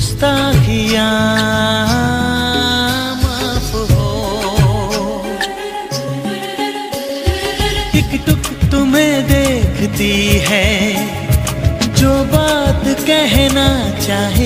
गुस्ताखिया माफ़ हो। एक टुक तुम्हें देखती है जो बात कहना चाहे।